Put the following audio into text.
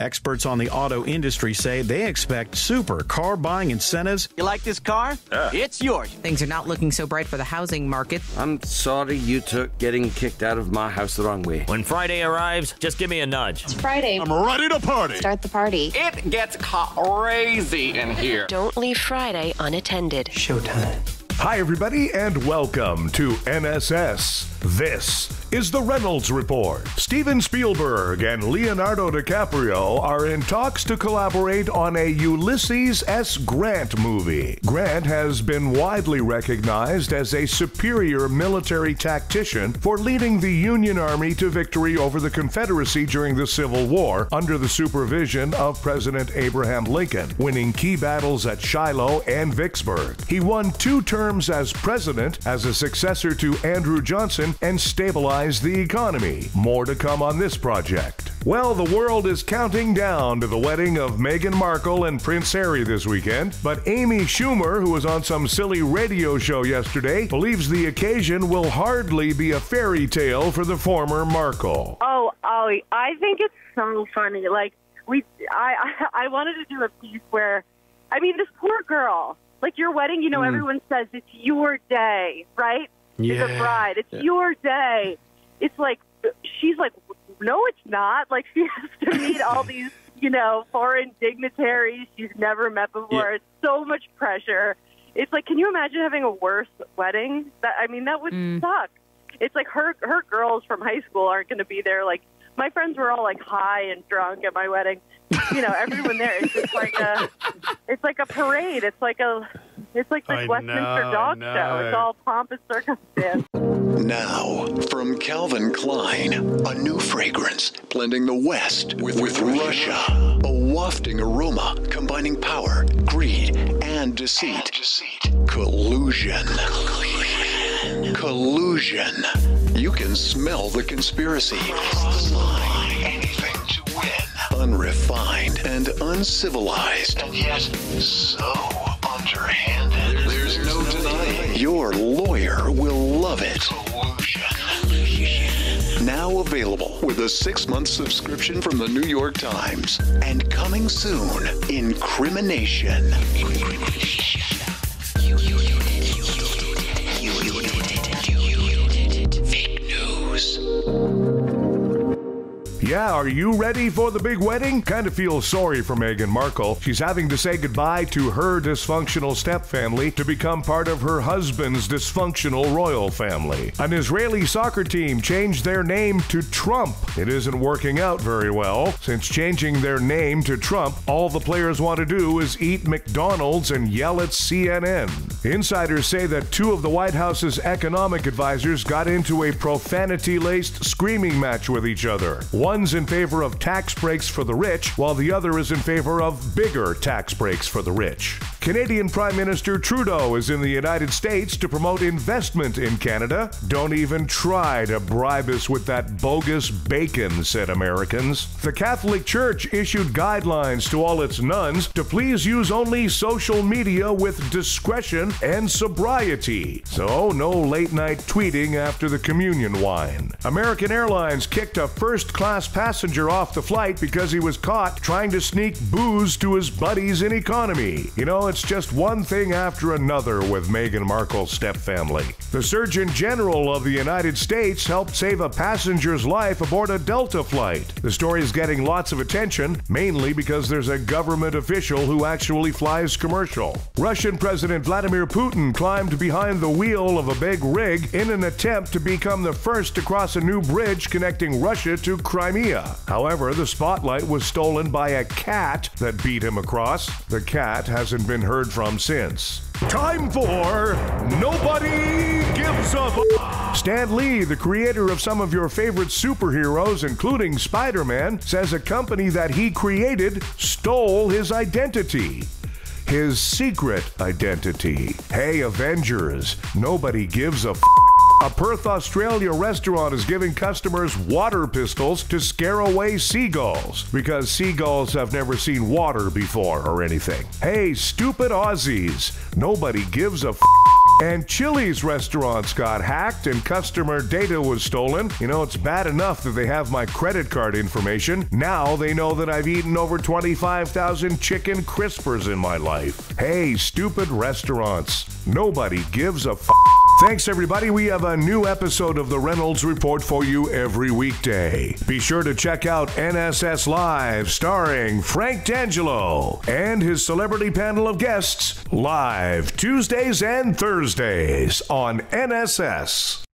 Experts on the auto industry say they expect super car buying incentives. You like this car? It's yours. Things are not looking so bright for the housing market. I'm sorry you took getting kicked out of my house the wrong way. When Friday arrives, just give me a nudge. It's Friday. I'm ready to party. Start the party. It gets crazy in here. Don't leave Friday unattended. Showtime. Hi, everybody, and welcome to NSS. This is the Reynolds Report. Steven Spielberg and Leonardo DiCaprio are in talks to collaborate on a Ulysses S. Grant movie. Grant has been widely recognized as a superior military tactician for leading the Union Army to victory over the Confederacy during the Civil War under the supervision of President Abraham Lincoln, winning key battles at Shiloh and Vicksburg. He won two terms as president as a successor to Andrew Johnson and stabilized the economy. More to come on this project. Well, the world is counting down to the wedding of Meghan Markle and Prince Harry this weekend, but Amy Schumer, who was on some silly radio show yesterday, believes the occasion will hardly be a fairy tale for the former Markle. Oh, Ollie, I think it's so funny. Like we, I, I, I wanted to do a piece where, I mean, this poor girl. Like your wedding, you know, hmm. everyone says it's your day, right? Yeah. As a bride, it's your day. It's like she's like, no, it's not. Like she has to meet all these, you know, foreign dignitaries she's never met before. Yeah. It's so much pressure. It's like, can you imagine having a worse wedding? That I mean, that would mm. suck. It's like her her girls from high school aren't going to be there. Like my friends were all like high and drunk at my wedding. You know, everyone there. It's just like a, it's like a parade. It's like a, it's like the I Westminster know, Dog know. Show. It's all pompous and circumstance. Now, from Calvin Klein, a new fragrance blending the West with, with Russia. A wafting aroma combining power, greed, and deceit. Deceit, Collusion. Collusion. You can smell the conspiracy. Anything to win. Unrefined and uncivilized. And yet, so underhanded. There's no denying. Your lawyer will love it. Now available with a six month subscription from the New York Times. And coming soon, Incrimination. Fake Yeah, are you ready for the big wedding? Kind of feel sorry for Meghan Markle. She's having to say goodbye to her dysfunctional stepfamily to become part of her husband's dysfunctional royal family. An Israeli soccer team changed their name to Trump. It isn't working out very well. Since changing their name to Trump, all the players want to do is eat McDonald's and yell at CNN. Insiders say that two of the White House's economic advisors got into a profanity laced screaming match with each other. One's in favor of tax breaks for the rich, while the other is in favor of bigger tax breaks for the rich. Canadian Prime Minister Trudeau is in the United States to promote investment in Canada. Don't even try to bribe us with that bogus bacon, said Americans. The Catholic Church issued guidelines to all its nuns to please use only social media with discretion and sobriety. So, no late night tweeting after the communion wine. American Airlines kicked a first class passenger off the flight because he was caught trying to sneak booze to his buddies in economy. You know, it's just one thing after another with Meghan Markle's stepfamily. The Surgeon General of the United States helped save a passenger's life aboard a Delta flight. The story is getting lots of attention, mainly because there's a government official who actually flies commercial. Russian President Vladimir Putin climbed behind the wheel of a big rig in an attempt to become the first to cross a new bridge connecting Russia to Crimea. However, the spotlight was stolen by a cat that beat him across. The cat hasn't been heard from since. Time for Nobody Gives a F- Stan Lee, the creator of some of your favorite superheroes, including Spider Man, says a company that he created stole his identity. His secret identity. Hey, Avengers, nobody gives a f- a Perth, Australia restaurant is giving customers water pistols to scare away seagulls because seagulls have never seen water before or anything. Hey, stupid Aussies, nobody gives a f- And Chili's restaurants got hacked and customer data was stolen. You know, it's bad enough that they have my credit card information. Now they know that I've eaten over 25,000 chicken crispers in my life. Hey, stupid restaurants. Nobody gives a f. Thanks, everybody. We have a new episode of the Reynolds Report for you every weekday. Be sure to check out NSS Live, starring Frank D'Angelo and his celebrity panel of guests, live Tuesdays and Thursdays on NSS.